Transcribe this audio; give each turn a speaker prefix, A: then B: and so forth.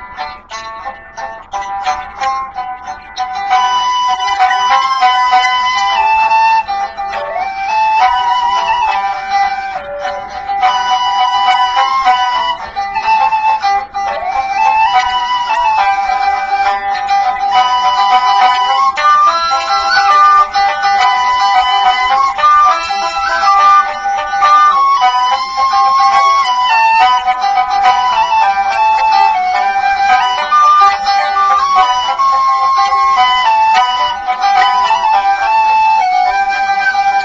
A: you